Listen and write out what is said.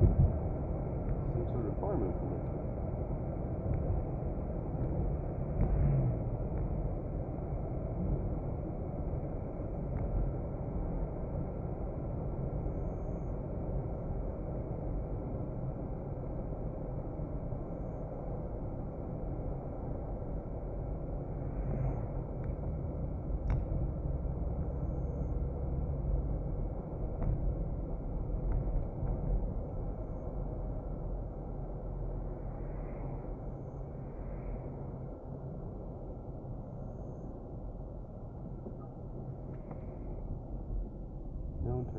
Some sort of farm implement.